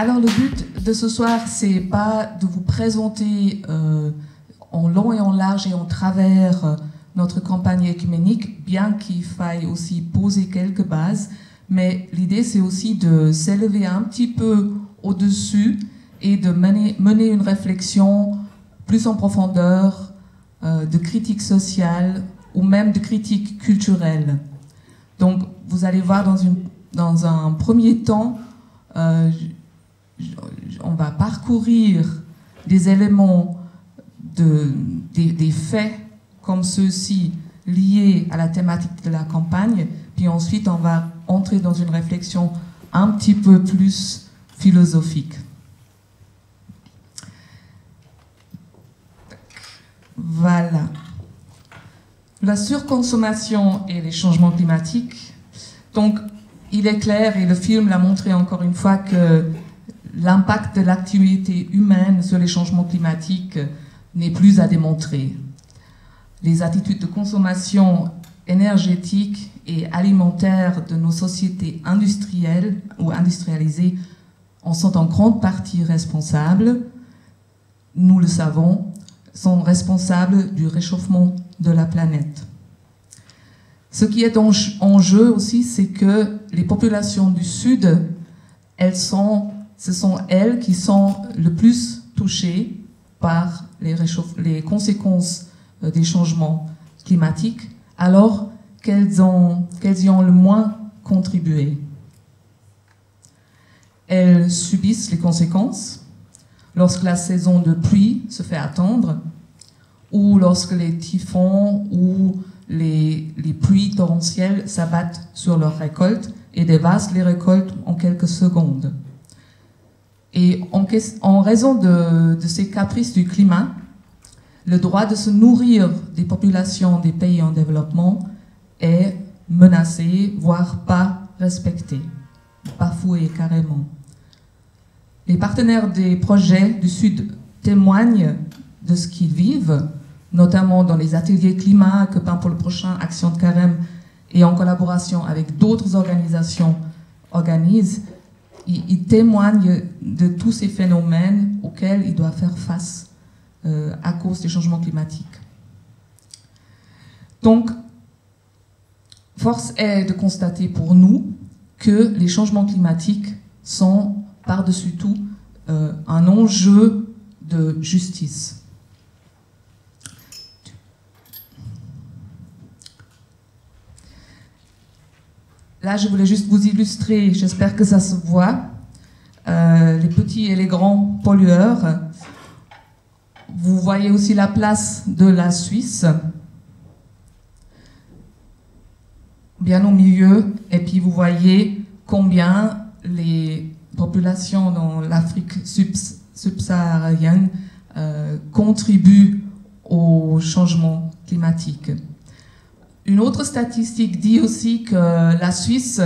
Alors le but de ce soir, c'est pas de vous présenter euh, en long et en large et en travers euh, notre campagne écuménique, bien qu'il faille aussi poser quelques bases, mais l'idée c'est aussi de s'élever un petit peu au-dessus et de mener, mener, une réflexion plus en profondeur euh, de critique sociale ou même de critique culturelle. Donc vous allez voir dans, une, dans un premier temps, on va parcourir des éléments, de, des, faits comme ceux-ci liés à la thématique de la campagne, puis ensuite on va entrer dans une réflexion un petit peu plus philosophique. Voilà. La surconsommation et les changements climatiques. Donc, il est clair, et le film l'a montré encore une fois, que l'impact de l'activité humaine sur les changements climatiques n'est plus à démontrer. Les attitudes de consommation énergétique et alimentaire de nos sociétés industrielles ou industrialisées en sont en grande partie responsables. Nous le savons, sont responsables du réchauffement de la planète. Ce qui est en, jeu aussi, c'est que les populations du Sud, elles sont, ce sont elles qui sont le plus touchées par les, conséquences euh, des changements climatiques, alors qu'elles, y ont le moins contribué? Elles subissent les conséquences lorsque la saison de pluie se fait attendre, ou lorsque les typhons ou les pluies torrentielles s'abattent sur leurs récoltes et dévastent les récoltes en quelques secondes. Et en, raison de, de, ces caprices du climat, le droit de se nourrir des populations des pays en développement est menacé, voire pas respecté, bafoué carrément. Les partenaires des projets du Sud témoignent de ce qu'ils vivent, notamment dans les ateliers climat que PAN pour le prochain Action de Carême et en collaboration avec d'autres organisations organisent, ils, témoignent de tous ces phénomènes auxquels ils doivent faire face euh, à cause des changements climatiques. Donc, force est de constater pour nous que les changements climatiques sont par-dessus tout euh, un enjeu de justice. Là, je voulais juste vous illustrer, j'espère que ça se voit, euh, les petits et les grands pollueurs. Vous voyez aussi la place de la Suisse, bien au milieu, et puis vous voyez combien les populations dans l'Afrique subsaharienne euh, contribuent au changement climatique. Une autre statistique dit aussi que la Suisse,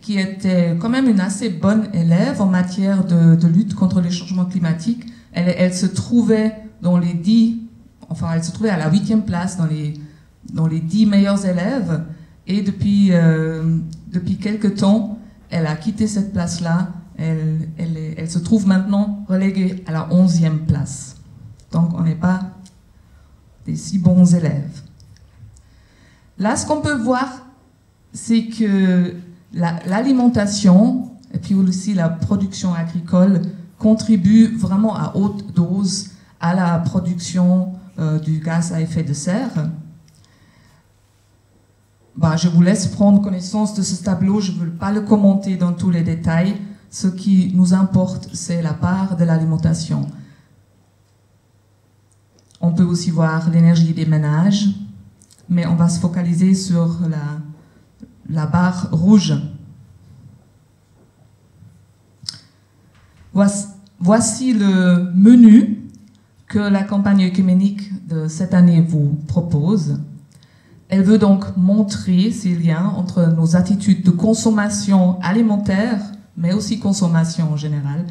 qui était quand même une assez bonne élève en matière de, lutte contre les changements climatiques, elle, se trouvait dans les dix, enfin elle se trouvait à la huitième place dans les dans les dix meilleurs élèves. Et depuis euh, depuis quelques temps, elle a quitté cette place-là. Elle, elle, se trouve maintenant reléguée à la onzième place. Donc on n'est pas des si bons élèves. Là, ce qu'on peut voir, c'est que l'alimentation et puis aussi la production agricole contribuent vraiment à haute dose à la production euh, du gaz à effet de serre. Bah, je vous laisse prendre connaissance de ce tableau, je ne veux pas le commenter dans tous les détails. Ce qui nous importe, c'est la part de l'alimentation. On peut aussi voir l'énergie des ménages, mais on va se focaliser sur la, barre rouge. Voici le menu que la campagne œcuménique de cette année vous propose. Elle veut donc montrer ces liens entre nos attitudes de consommation alimentaire, mais aussi consommation en général,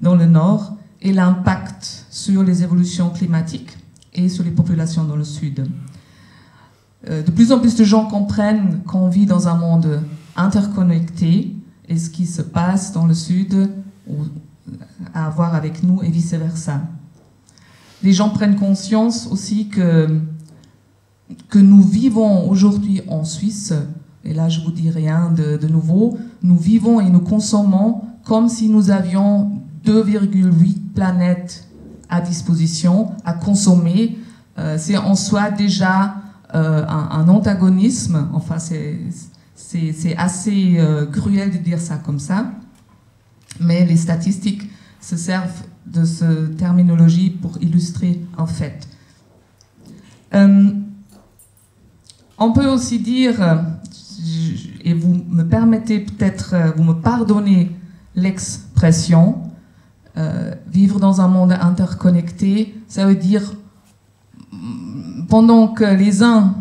dans le Nord, et l'impact sur les évolutions climatiques et sur les populations dans le Sud. Euh, de plus en plus de gens comprennent qu'on vit dans un monde interconnecté et ce qui se passe dans le Sud à avoir avec nous et vice-versa. Les gens prennent conscience aussi que, que nous vivons aujourd'hui en Suisse, et là je vous dis rien de, de nouveau, nous vivons et nous consommons comme si nous avions 2,8 planètes à disposition, à consommer. Euh, c'est en soi déjà euh, un, antagonisme, enfin c'est assez euh, cruel de dire ça comme ça, mais les statistiques se servent de cette terminologie pour illustrer un fait. Euh, on peut aussi dire, et vous me permettez peut-être, vous me pardonnez l'expression, vivre dans un monde interconnecté, ça veut dire pendant que les uns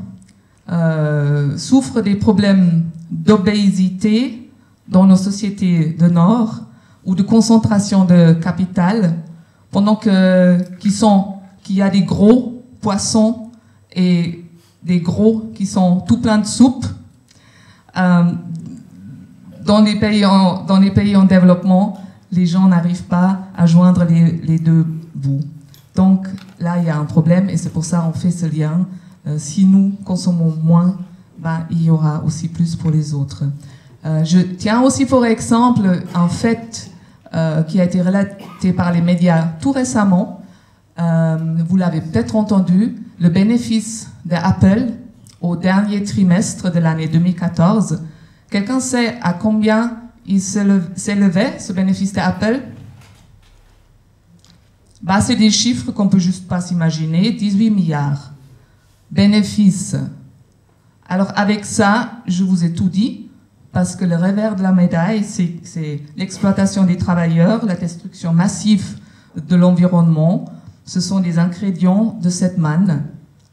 euh, souffrent des problèmes d'obésité dans nos sociétés de Nord ou de concentration de capital, pendant que qu'il y a des gros poissons et des gros qui sont tout pleins de soupe. Euh, dans les pays en, dans les pays en développement, les gens n'arrivent pas à joindre les, deux bouts. Donc là, il y a un problème et c'est pour ça qu'on fait ce lien. Euh, si nous consommons moins, ben, il y aura aussi plus pour les autres. Euh, je tiens aussi pour exemple un fait euh, qui a été relaté par les médias tout récemment. Vous l'avez peut-être entendu, le bénéfice d'Apple au dernier trimestre de l'année 2014 Quelqu'un sait à combien il s'élevait, ce bénéfice d'Apple? C'est des chiffres qu'on peut juste pas s'imaginer. 18 milliards. Bénéfice. Alors avec ça, je vous ai tout dit, parce que le revers de la médaille, c'est l'exploitation des travailleurs, la destruction massive de l'environnement. Ce sont des ingrédients de cette manne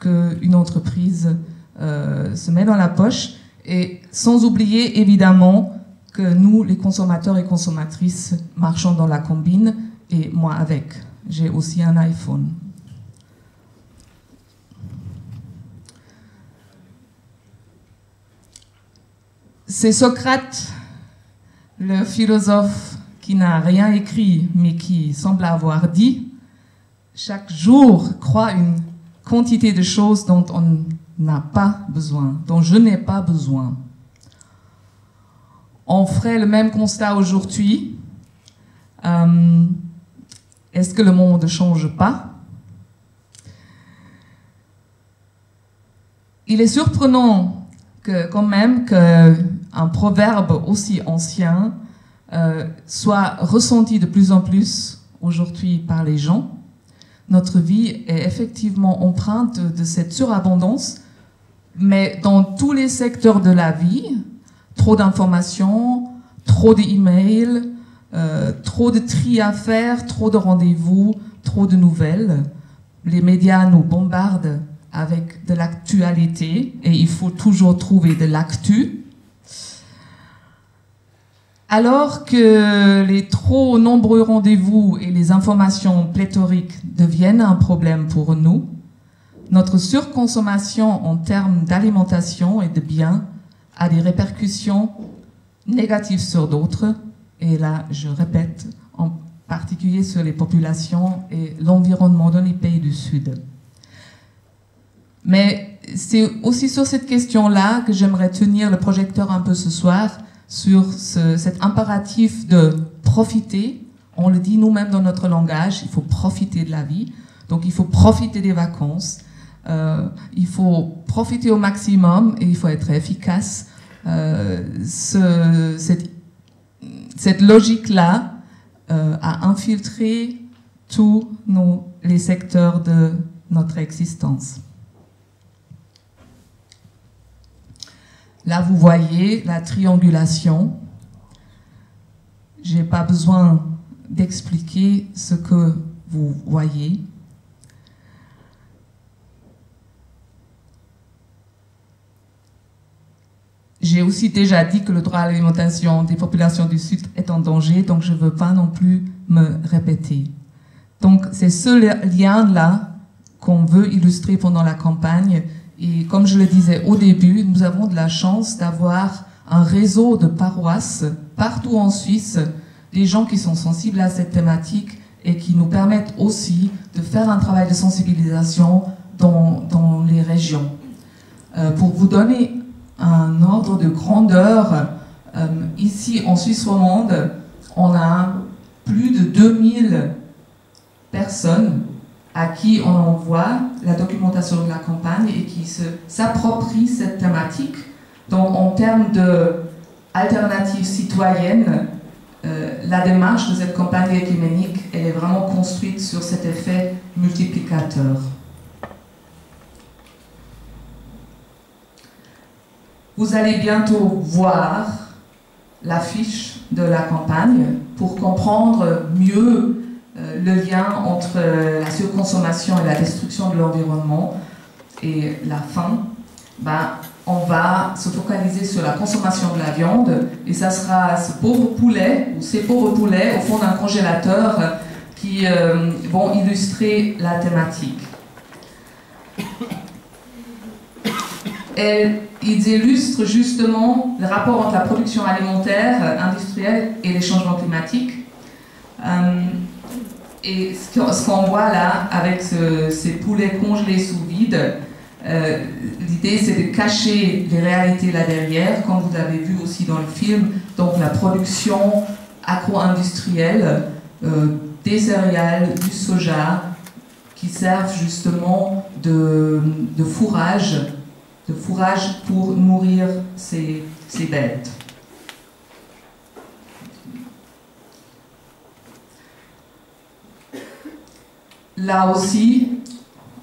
qu'une entreprise euh, se met dans la poche et sans oublier évidemment que nous, les consommateurs et consommatrices, marchons dans la combine et moi avec. J'ai aussi un iPhone. C'est Socrate, le philosophe qui n'a rien écrit mais qui semble avoir dit, chaque jour croit une quantité de choses dont on n'a pas besoin, dont je n'ai pas besoin. On ferait le même constat aujourd'hui. Euh, Est-ce que le monde ne change pas? Il est surprenant que quand même qu'un proverbe aussi ancien euh, soit ressenti de plus en plus aujourd'hui par les gens. Notre vie est effectivement empreinte de cette surabondance mais dans tous les secteurs de la vie, trop d'informations, trop d'emails, euh, trop de tri à faire, trop de rendez-vous, trop de nouvelles. Les médias nous bombardent avec de l'actualité et il faut toujours trouver de l'actu. Alors que les trop nombreux rendez-vous et les informations pléthoriques deviennent un problème pour nous, notre surconsommation en termes d'alimentation et de biens a des répercussions négatives sur d'autres. Et là, je répète, en particulier sur les populations et l'environnement dans les pays du Sud. Mais c'est aussi sur cette question-là que j'aimerais tenir le projecteur un peu ce soir, sur ce, cet impératif de profiter. On le dit nous-mêmes dans notre langage, il faut profiter de la vie. Donc il faut profiter des vacances, euh, il faut profiter au maximum et il faut être efficace. Euh, ce, cette logique-là euh, a infiltré tous les secteurs de notre existence. Là, vous voyez la triangulation. J'ai pas besoin d'expliquer ce que vous voyez. J'ai aussi déjà dit que le droit à l'alimentation des populations du Sud est en danger, donc je ne veux pas non plus me répéter. Donc c'est ce lien-là qu'on veut illustrer pendant la campagne. Et comme je le disais au début, nous avons de la chance d'avoir un réseau de paroisses partout en Suisse, des gens qui sont sensibles à cette thématique et qui nous permettent aussi de faire un travail de sensibilisation dans, dans les régions. Euh, pour vous donner un ordre de grandeur, euh, ici en Suisse romande, on a plus de 2000 personnes à qui on envoie la documentation de la campagne et qui s'approprient cette thématique. Donc en termes d'alternatives citoyennes, euh, la démarche de cette campagne écuménique, elle est vraiment construite sur cet effet multiplicateur. Vous allez bientôt voir l'affiche de la campagne pour comprendre mieux euh, le lien entre la surconsommation et la destruction de l'environnement et la faim. Ben, on va se focaliser sur la consommation de la viande et ça sera ce pauvre poulet ou ces pauvres poulets au fond d'un congélateur qui euh, vont illustrer la thématique. Ils illustrent justement le rapport entre la production alimentaire industrielle et les changements climatiques. Euh, et ce qu'on voit là avec ces poulets congelés sous vide, euh, l'idée c'est de cacher les réalités là derrière, comme vous l'avez vu aussi dans le film, donc la production agro-industrielle euh, des céréales, du soja, qui servent justement de, fourrage, de fourrage pour nourrir ces, bêtes. Là aussi,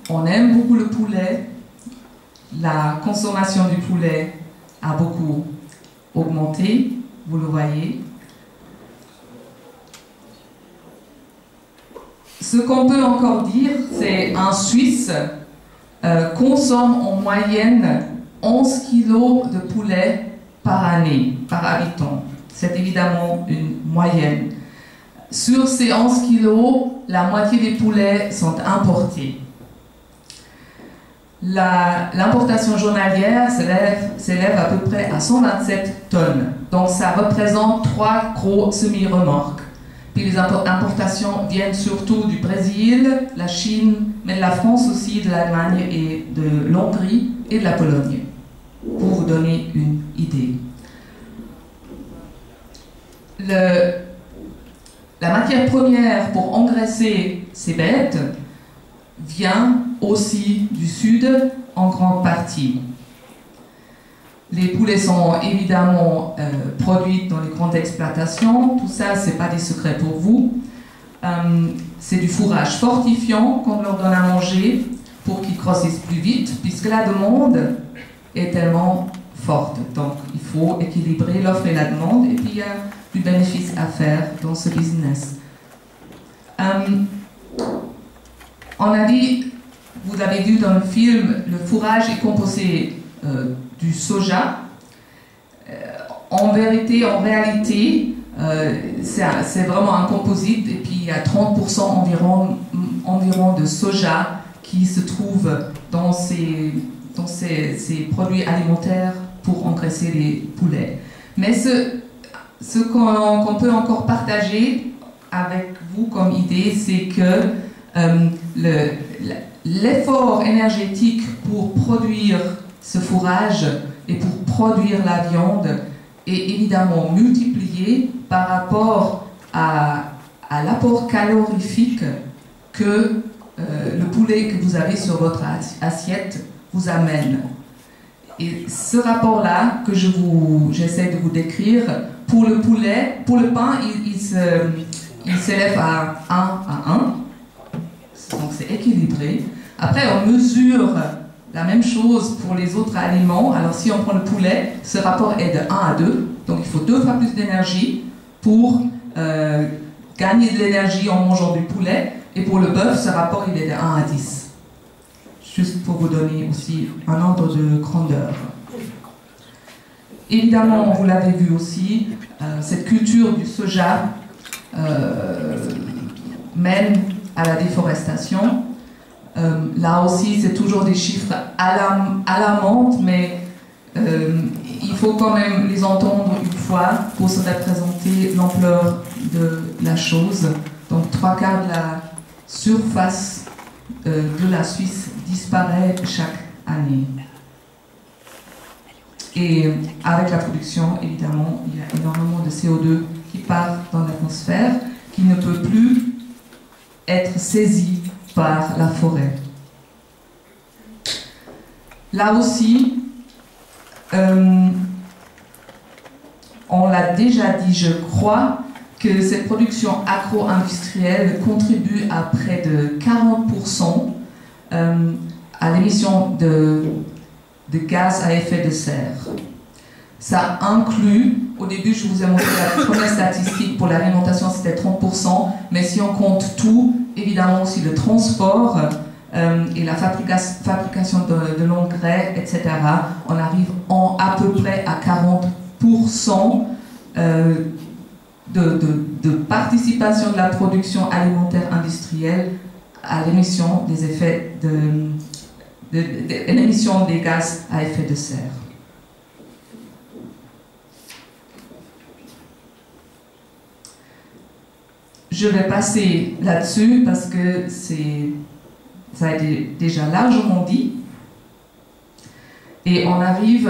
on aime beaucoup le poulet, la consommation du poulet a beaucoup augmenté, vous le voyez. Ce qu'on peut encore dire, c'est un Suisse euh, consomme en moyenne 11 kilos de poulet par année, par habitant. C'est évidemment une moyenne. Sur ces 11 kilos, la moitié des poulets sont importés l'importation journalière s'élève à peu près à 127 tonnes. Donc ça représente trois gros semi-remorques. Puis les importations viennent surtout du Brésil, la Chine, mais de la France aussi, de l'Allemagne et de l'Hongrie et de la Pologne, pour vous donner une idée. La matière première pour engraisser ces bêtes vient aussi du sud en grande partie. Les poulets sont évidemment euh, produits dans les grandes exploitations. Tout ça, ce n'est pas des secrets pour vous. Euh, c'est du fourrage fortifiant qu'on leur donne à manger pour qu'ils grossissent plus vite, puisque la demande est tellement forte. Donc, il faut équilibrer l'offre et la demande, et puis il y a du bénéfice à faire dans ce business. On a dit, vous avez vu dans le film, le fourrage est composé euh, du soja. Euh, en vérité, en réalité, euh, c'est vraiment un composite et puis il y a 30% environ, environ de soja qui se trouve dans ces, dans ces, ces produits alimentaires pour engraisser les poulets. Mais ce, ce qu'on peut encore partager avec vous comme idée, c'est que euh, l'effort énergétique pour produire ce fourrage et pour produire la viande est évidemment multiplié par rapport à, à l'apport calorifique que euh, le poulet que vous avez sur votre assiette vous amène. Et ce rapport-là que je vous, j'essaie de vous décrire, pour le poulet, pour le pain, il, il s'élève à 1 à 1 donc c'est équilibré. Après, on mesure la même chose pour les autres aliments. Alors si on prend le poulet, ce rapport est de 1 à 2, donc il faut deux fois plus d'énergie pour euh, gagner de l'énergie en mangeant du poulet. Et pour le bœuf, ce rapport est de 1 à 10. Juste pour vous donner aussi un ordre de grandeur. Évidemment, vous l'avez vu aussi, euh, cette culture du soja euh, mène à la déforestation. Euh, là aussi, c'est toujours des chiffres alarmants, mais euh, il faut quand même les entendre une fois pour se représenter l'ampleur de la chose. Donc trois quarts de la surface euh, de la Suisse disparaît chaque année. Et avec la production, évidemment, il y a énormément de CO2 qui part dans l'atmosphère, qui ne peut plus être saisi par la forêt. Là aussi, euh, on l'a déjà dit, je crois, que cette production agro-industrielle contribue à près de 40% euh, à l'émission de, de gaz à effet de serre. Ça inclut, au début je vous ai montré la première statistique pour l'alimentation c'était 30%, mais si on compte tout, évidemment aussi le transport euh, et la fabrication de, l'engrais, etc., on arrive en à peu près à 40% euh, de, de, participation de la production alimentaire industrielle à l'émission des effets de, l'émission des gaz à effet de serre. Je vais passer là-dessus parce que c'est, ça a été déjà largement dit. Et on arrive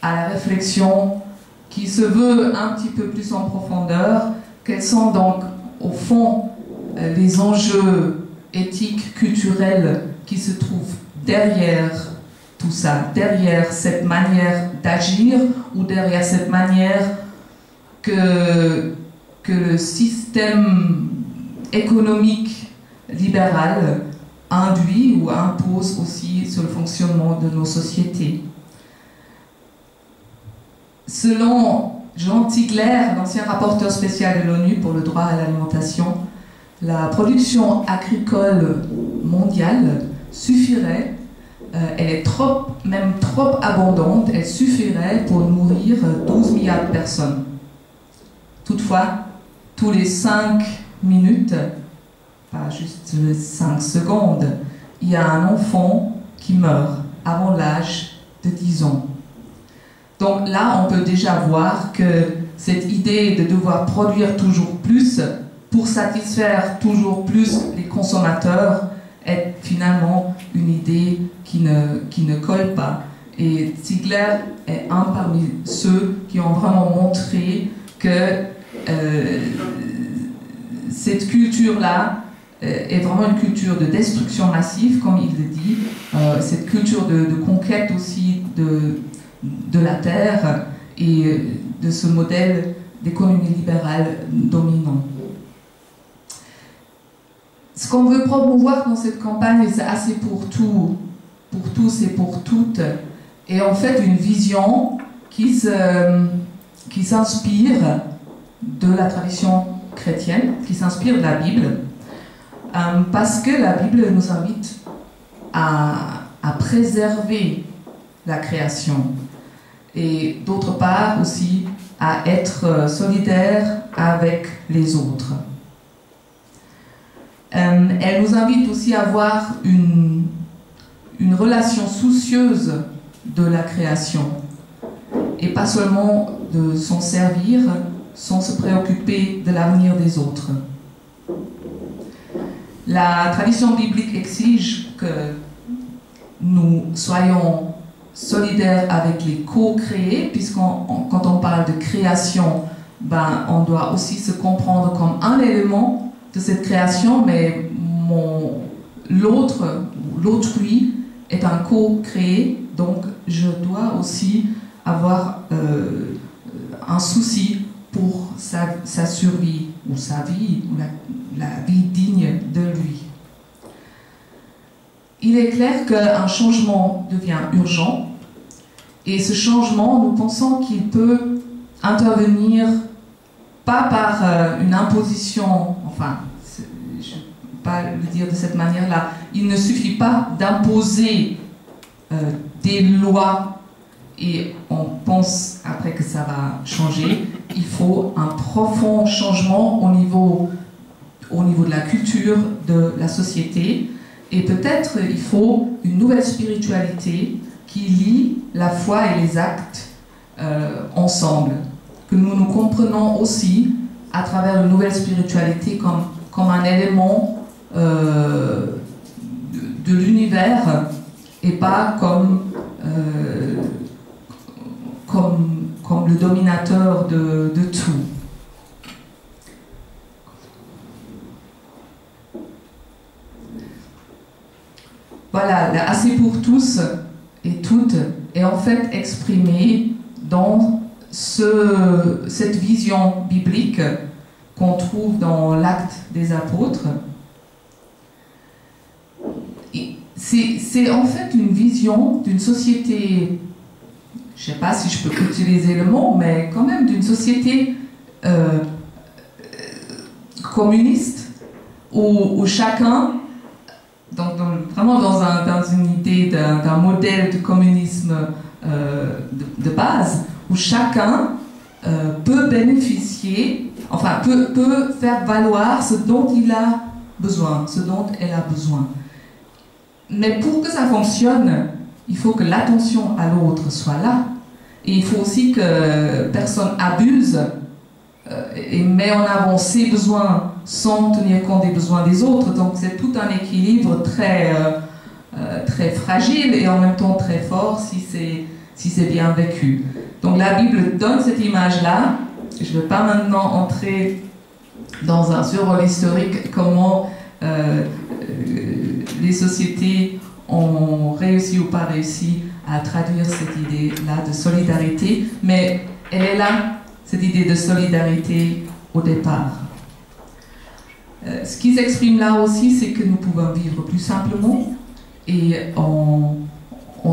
à la réflexion qui se veut un petit peu plus en profondeur. Quels sont donc, au fond, les enjeux éthiques, culturels qui se trouvent derrière tout ça, derrière cette manière d'agir ou derrière cette manière que, que le système économique libéral induit ou impose aussi sur le fonctionnement de nos sociétés. Selon Jean Tigler, l'ancien rapporteur spécial de l'ONU pour le droit à l'alimentation, la production agricole mondiale suffirait, euh, elle est trop, même trop abondante, elle suffirait pour nourrir 12 milliards de personnes. Toutefois, tous les 5 minutes, pas juste 5 secondes, il y a un enfant qui meurt avant l'âge de 10 ans. Donc là, on peut déjà voir que cette idée de devoir produire toujours plus pour satisfaire toujours plus les consommateurs est finalement une idée qui ne, qui ne colle pas. Et Ziegler est un parmi ceux qui ont vraiment montré que euh, cette culture-là euh, est vraiment une culture de destruction massive, comme il le dit, euh, cette culture de, conquête aussi de, de la terre et de ce modèle d'économie libérale dominant. Ce qu'on veut promouvoir dans cette campagne, c'est assez pour tout, pour tous et pour toutes, et en fait une vision qui s'inspire de la tradition chrétienne, qui s'inspire de la Bible, euh, parce que la Bible nous invite à, préserver la création, et d'autre part aussi à être euh, solidaire avec les autres. Euh, elle nous invite aussi à avoir une relation soucieuse de la création et pas seulement de s'en servir sans se préoccuper de l'avenir des autres. La tradition biblique exige que nous soyons solidaire avec les co-créés, puisqu'on quand on parle de création, ben, on doit aussi se comprendre comme un élément de cette création, mais l'autre, l'autrui est un co-créé, donc je dois aussi avoir euh, un souci pour sa, survie, ou sa vie, ou la vie digne de lui. Il est clair qu'un changement devient urgent et ce changement, nous pensons qu'il peut intervenir pas par euh, une imposition, enfin, je ne vais pas le dire de cette manière-là, il ne suffit pas d'imposer euh, des lois et on pense après que ça va changer. Il faut un profond changement au niveau, au niveau de la culture de la société et peut-être il faut une nouvelle spiritualité qui lie la foi et les actes ensemble, que nous nous comprenons aussi à travers une nouvelle spiritualité comme, comme un élément de, l'univers et pas comme, comme, comme le dominateur de, de tout. Voilà, assez pour tous et toutes est en fait exprimé dans ce, cette vision biblique qu'on trouve dans l'acte des apôtres. C'est en fait une vision d'une société, je ne sais pas si je peux utiliser le mot, mais quand même d'une société euh, communiste où, chacun vraiment dans, un, dans, une idée d'un modèle de communisme euh, de, base, où chacun euh, peut bénéficier, enfin peut, peut faire valoir ce dont il a besoin, ce dont elle a besoin. Mais pour que ça fonctionne, il faut que l'attention à l'autre soit là. Et il faut aussi que personne abuse euh, et met en avant ses besoins sans tenir compte des besoins des autres. Donc c'est tout un équilibre très, euh, euh, très fragile et en même temps très fort si c'est si bien vécu. Donc la Bible donne cette image-là. Je ne vais pas maintenant entrer dans un survol historique comment les sociétés ont réussi ou pas réussi à traduire cette idée-là de solidarité, mais elle est là cette idée de solidarité au départ. Euh, ce qu'ils expriment là aussi, c'est que nous pouvons vivre plus simplement et en,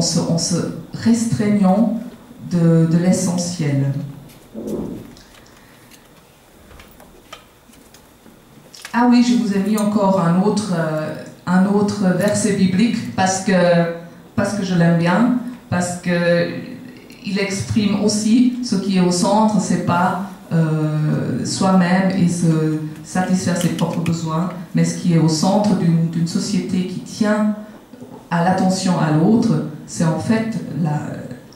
se, restreignant de, l'essentiel. Ah oui, je vous ai mis encore un autre, euh, un autre verset biblique parce que, parce que je l'aime bien, parce que il exprime aussi ce qui est au centre, c'est pas euh, soi-même et satisfaire ses propres besoins, mais ce qui est au centre d'une société qui tient à l'attention à l'autre, c'est en fait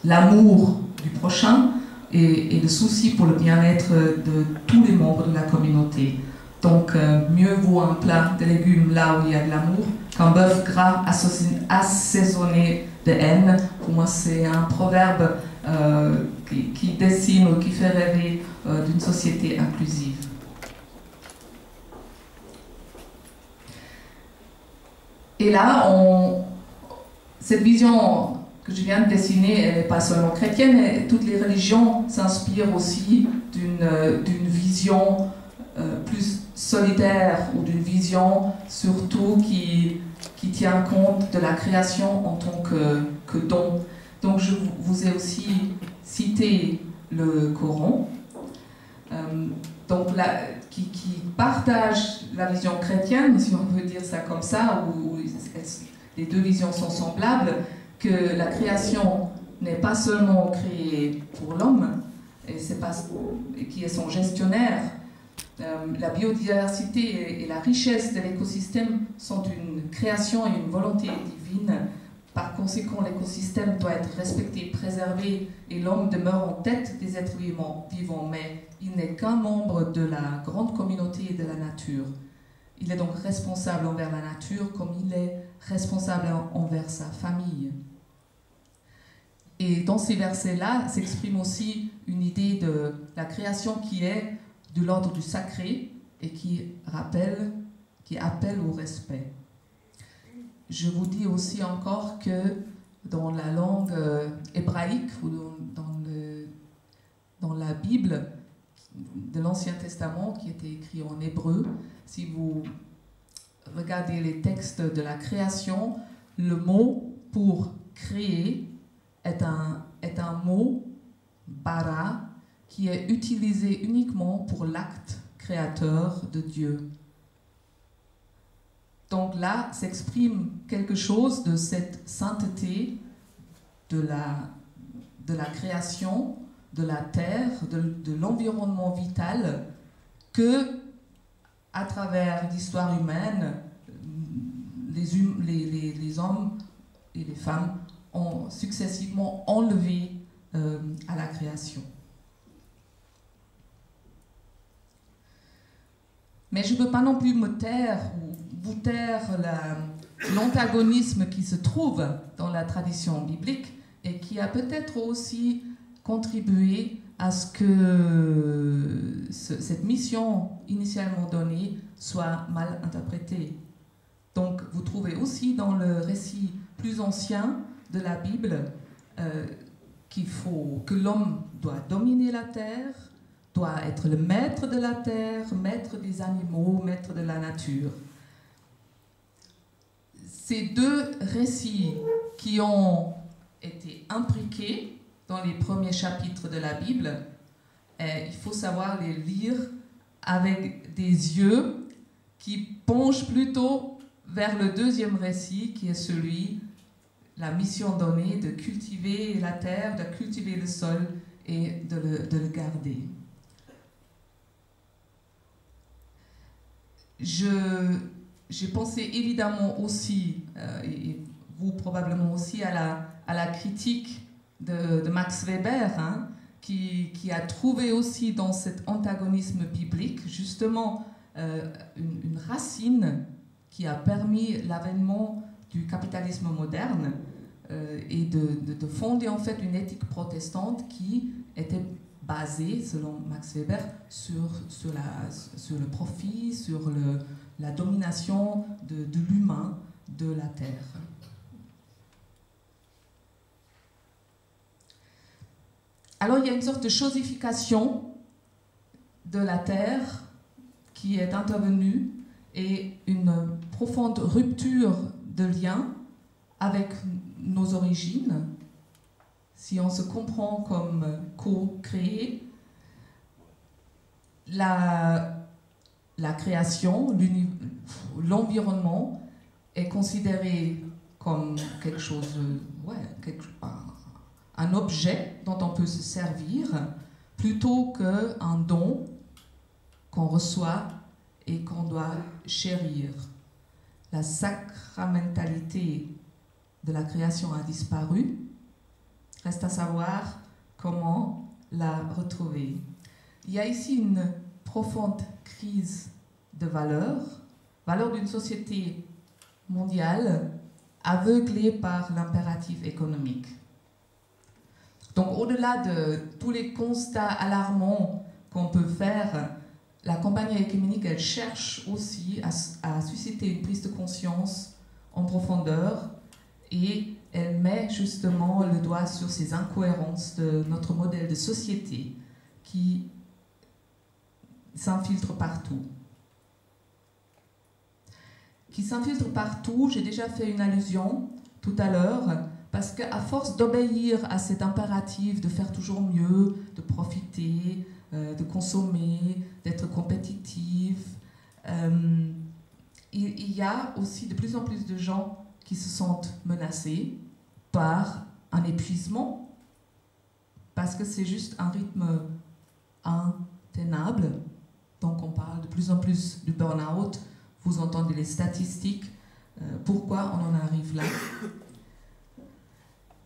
l'amour du prochain et, le souci pour le bien-être de tous les membres de la communauté. Donc, euh, mieux vaut un plat de légumes là où il y a de l'amour qu'un bœuf gras assaisonné de haine. Pour moi, c'est un proverbe euh, qui, dessine ou qui fait rêver euh, d'une société inclusive. Et là, on, cette vision que je viens de dessiner, elle n'est pas seulement chrétienne, toutes les religions s'inspirent aussi d'une vision plus solidaire ou d'une vision surtout qui, qui tient compte de la création en tant que, que don. Donc je vous ai aussi cité le Coran, euh, donc qui, partage la vision chrétienne, si on veut dire ça comme ça, où, les deux visions sont semblables, que la création n'est pas seulement créée pour l'homme, et, pas, qui est son gestionnaire, la biodiversité et la richesse de l'écosystème sont une création et une volonté divine par conséquent, l'écosystème doit être respecté, préservé et l'homme demeure en tête des êtres vivants, mais il n'est qu'un membre de la grande communauté de la nature. Il est donc responsable envers la nature comme il est responsable envers sa famille. Et dans ces versets-là s'exprime aussi une idée de la création qui est de l'ordre du sacré et qui rappelle, qui appelle au respect. Je vous dis aussi encore que dans la langue euh, hébraïque ou dans, dans, la Bible de l'Ancien Testament qui était écrit en hébreu, si vous regardez les textes de la création, le mot pour créer est un, est un mot bara qui est utilisé uniquement pour l'acte créateur de Dieu. Donc là s'exprime quelque chose de cette sainteté de la, de la création, de la terre, de, l'environnement vital que, à travers l'histoire humaine, les, hum, hommes et les femmes ont successivement enlevé euh, à la création. Mais je ne veux pas non plus me taire ou vous taire l'antagonisme qui se trouve dans la tradition biblique et qui a peut-être aussi contribué à ce que cette mission initialement donnée soit mal interprétée. Donc vous trouvez aussi dans le récit plus ancien de la Bible euh, qu'il faut que l'homme doit dominer la terre, doit être le maître de la terre, maître des animaux, maître de la nature. Ces deux récits qui ont été imbriqués dans les premiers chapitres de la Bible, eh, il faut savoir les lire avec des yeux qui penchent plutôt vers le deuxième récit qui est celui, la mission donnée de cultiver la terre, de cultiver le sol et de le, garder. J'ai pensé évidemment aussi, euh, et vous probablement aussi, à la, à la critique de, Max Weber, hein, qui, qui, a trouvé aussi dans cet antagonisme biblique justement euh, une, racine qui a permis l'avènement du capitalisme moderne euh, et de, de, fonder en fait une éthique protestante qui était basée, selon Max Weber, sur, sur, la, sur le profit, sur le, la domination de, de l'humain, de la terre. Alors il y a une sorte de chosification de la terre qui est intervenue et une profonde rupture de lien avec nos origines, si on se comprend comme co-créé, la, la création, l'environnement est considéré comme quelque chose, ouais, quelque, un objet dont on peut se servir plutôt qu'un don qu'on reçoit et qu'on doit chérir. La sacramentalité de la création a disparu. Reste à savoir comment la retrouver. Il y a ici une profonde crise de valeurs, valeurs d'une société mondiale aveuglée par l'impératif économique. Donc au-delà de tous les constats alarmants qu'on peut faire, la compagnie écuménique, elle cherche aussi à, susciter une prise de conscience en profondeur et elle met justement le doigt sur ces incohérences de notre modèle de société qui s'infiltre partout. Qui s'infiltre partout, j'ai déjà fait une allusion tout à l'heure, parce qu'à force d'obéir à cet impératif de faire toujours mieux, de profiter, euh, de consommer, d'être compétitif, euh, il, y a aussi de plus en plus de gens qui se sentent menacés par un épuisement, parce que c'est juste un rythme intenable. Donc on parle de plus en plus du burn-out, vous entendez les statistiques, euh, pourquoi on en arrive là?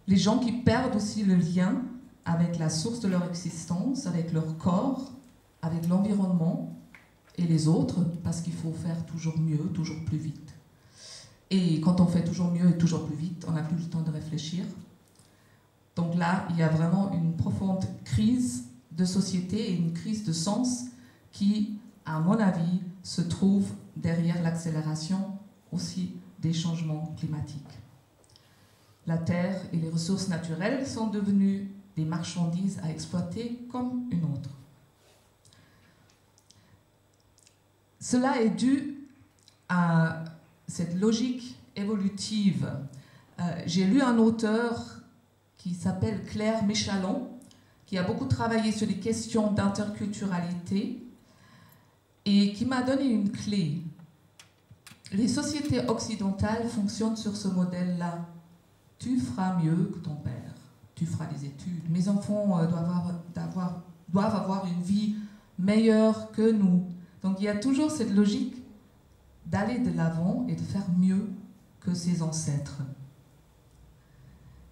Les gens qui perdent aussi le lien avec la source de leur existence, avec leur corps, avec l'environnement et les autres, parce qu'il faut faire toujours mieux, toujours plus vite. Et quand on fait toujours mieux et toujours plus vite, on n'a plus le temps de réfléchir. Donc là, il y a vraiment une profonde crise de société et une crise de sens qui, à mon avis, se trouve derrière l'accélération aussi des changements climatiques la terre et les ressources naturelles sont devenues des marchandises à exploiter comme une autre. Cela est dû à cette logique évolutive. Euh, j'ai lu un auteur qui s'appelle Claire Méchalon, qui a beaucoup travaillé sur les questions d'interculturalité et qui m'a donné une clé. Les sociétés occidentales fonctionnent sur ce modèle-là tu feras mieux que ton père, tu feras des études, mes enfants euh, doivent, avoir, doivent avoir une vie meilleure que nous. Donc il y a toujours cette logique d'aller de l'avant et de faire mieux que ses ancêtres.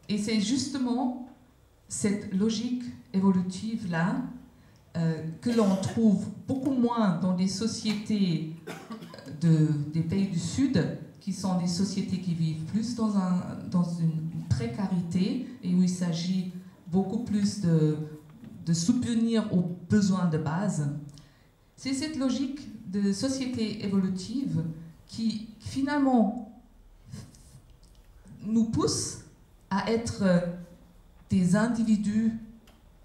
Et c'est justement cette logique évolutive-là, euh, que l'on trouve beaucoup moins dans des sociétés de, des pays du Sud, qui sont des sociétés qui vivent plus dans, un, dans une précarité et où il s'agit beaucoup plus de, de subvenir aux besoins de base. C'est cette logique de société évolutive qui finalement nous pousse à être des individus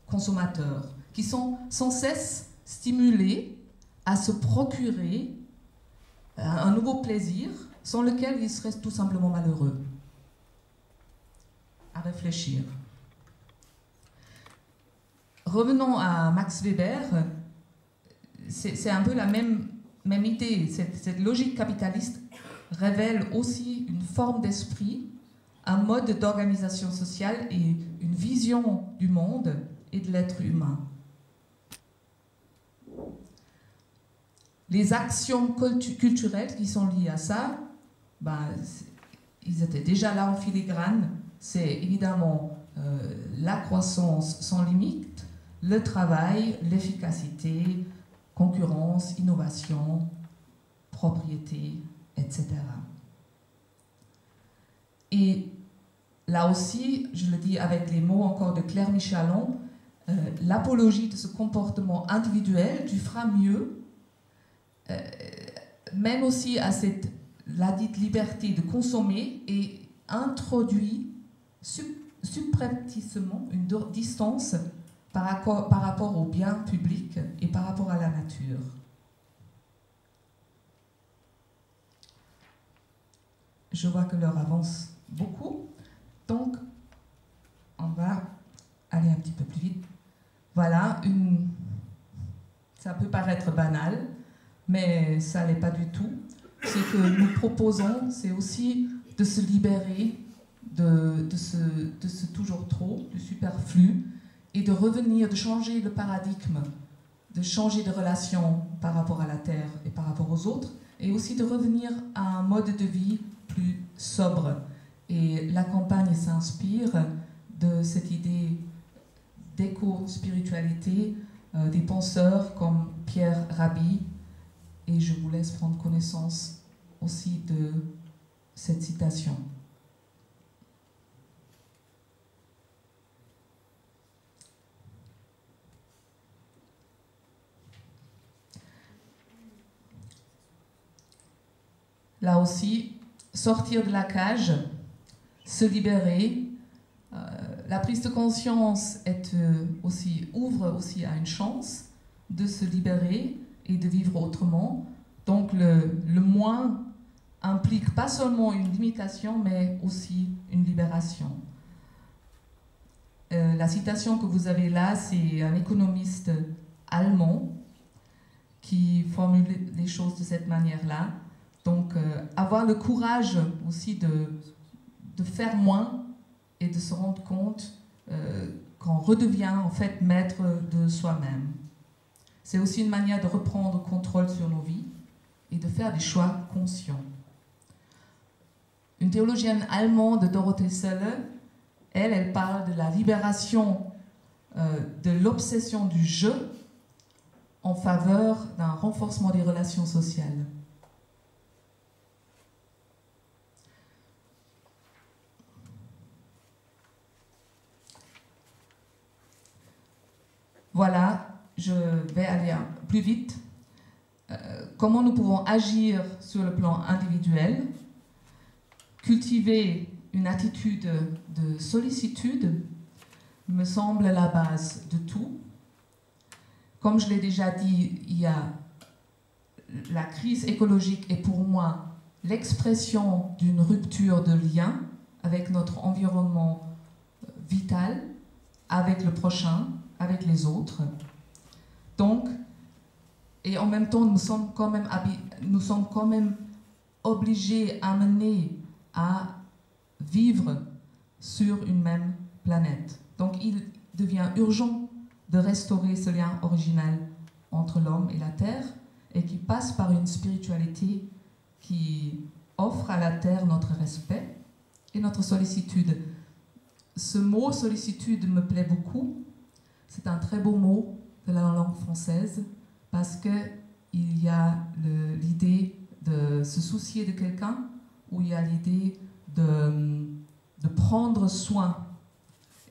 consommateurs qui sont sans cesse stimulés à se procurer un nouveau plaisir sans lequel ils seraient tout simplement malheureux. À réfléchir. Revenons à Max Weber. C'est un peu la même, même idée. Cette, logique capitaliste révèle aussi une forme d'esprit, un mode d'organisation sociale et une vision du monde et de l'être humain. Les actions culturelles qui sont liées à ça, ben, ils étaient déjà là en filigrane. C'est évidemment euh, la croissance sans limite, le travail, l'efficacité, concurrence, innovation, propriété, etc. Et là aussi, je le dis avec les mots encore de Claire Michalon, euh, l'apologie de ce comportement individuel du fera mieux euh, mène aussi à cette la dite liberté de consommer et introduit sub, une distance par rapport, par rapport au bien public et par rapport à la nature. Je vois que l'heure avance beaucoup, donc on va aller un petit peu plus vite. Voilà, ça peut paraître banal, mais ça n'est pas du tout. Ce que nous proposons, c'est aussi de se libérer de ce toujours trop, du superflu, et de revenir, de changer le paradigme, de changer de relation par rapport à la Terre et par rapport aux autres, et aussi de revenir à un mode de vie plus sobre. Et la campagne s'inspire de cette idée d'éco-spiritualité euh, des penseurs comme Pierre Rabhi, et je vous laisse prendre connaissance aussi de cette citation. Là aussi, sortir de la cage, se libérer, euh, la prise de conscience est, euh, aussi, ouvre aussi à une chance de se libérer et de vivre autrement. Donc le, moins implique pas seulement une limitation, mais aussi une libération. Euh, la citation que vous avez là, c'est un économiste allemand qui formule les choses de cette manière-là. Donc avoir le courage aussi de, faire moins et de se rendre compte euh, qu'on redevient en fait maître de soi-même. C'est aussi une manière de reprendre contrôle sur nos vies et de faire des choix conscients. Une théologienne allemande, Dorothée Sölle, elle, elle parle de la libération euh, de l'obsession du jeu en faveur d'un renforcement des relations sociales. Voilà, je vais aller plus vite. Euh, comment nous pouvons agir sur le plan individuel, cultiver une attitude de sollicitude me semble la base de tout. Comme je l'ai déjà dit, il y a la crise écologique est pour moi l'expression d'une rupture de lien avec notre environnement vital, avec le prochain, avec les autres. Donc, et en même temps, nous sommes quand même, nous sommes quand même obligés, amenés à vivre sur une même planète. Donc, il devient urgent de restaurer ce lien original entre l'homme et la terre et qui passe par une spiritualité qui offre à la terre notre respect et notre sollicitude. ce mot sollicitude me plaît beaucoup. C'est un très beau mot de la langue française parce que il y a l'idée de se soucier de quelqu'un ou il y a l'idée de, prendre soin.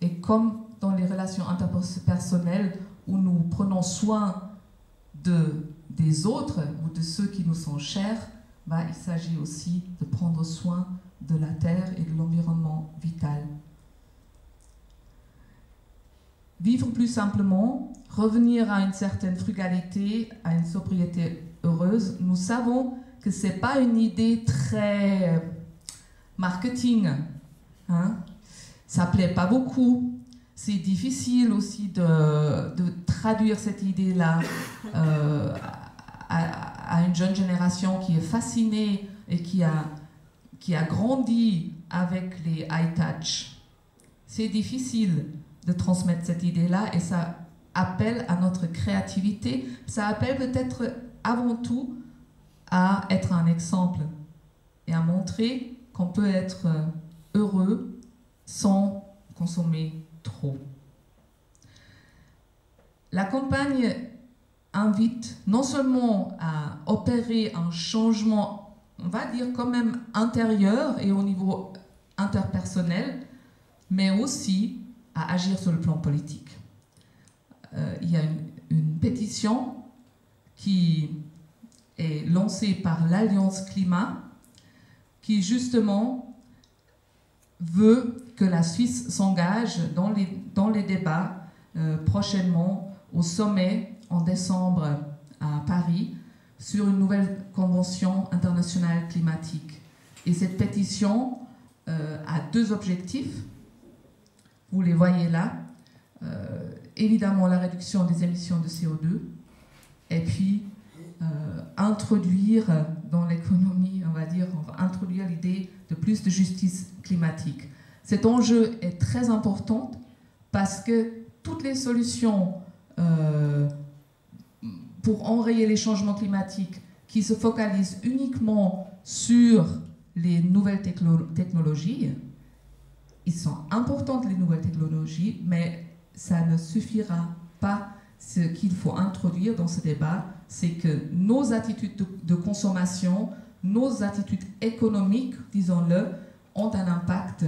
Et comme dans les relations interpersonnelles où nous prenons soin de, des autres ou de ceux qui nous sont chers, bah, il s'agit aussi de prendre soin de la terre et de l'environnement vital. Vivre plus simplement, revenir à une certaine frugalité, à une sobriété heureuse, nous savons que ce n'est pas une idée très marketing. Hein? Ça plaît pas beaucoup. C'est difficile aussi de, de, traduire cette idée-là euh, à, à, une jeune génération qui est fascinée et qui a, qui a grandi avec les high touch. C'est difficile de transmettre cette idée-là et ça appelle à notre créativité, ça appelle peut-être avant tout à être un exemple et à montrer qu'on peut être heureux sans consommer trop. La campagne invite non seulement à opérer un changement, on va dire quand même intérieur et au niveau interpersonnel, mais aussi à agir sur le plan politique. Euh, il y a une, pétition qui est lancée par l'Alliance Climat qui justement veut que la Suisse s'engage dans les, dans les débats euh, prochainement au sommet en décembre à Paris sur une nouvelle convention internationale climatique. Et cette pétition euh, a deux objectifs. Vous les voyez là. Euh, évidemment, la réduction des émissions de CO2 et puis euh, introduire dans l'économie, on va dire, on va introduire l'idée de plus de justice climatique. Cet enjeu est très important parce que toutes les solutions euh, pour enrayer les changements climatiques qui se focalisent uniquement sur les nouvelles technologies, ils sont importantes les nouvelles technologies, mais ça ne suffira pas. Ce qu'il faut introduire dans ce débat, c'est que nos attitudes de, consommation, nos attitudes économiques, disons-le, ont un impact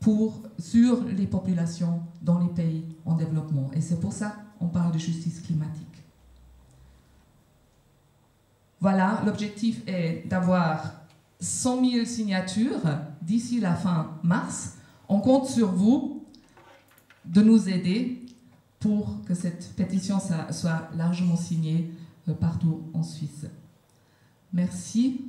pour, sur les populations dans les pays en développement. Et c'est pour ça qu'on parle de justice climatique. Voilà, l'objectif est d'avoir 100 000 signatures d'ici la fin mars. On compte sur vous de nous aider pour que cette pétition soit largement signée partout en Suisse. Merci.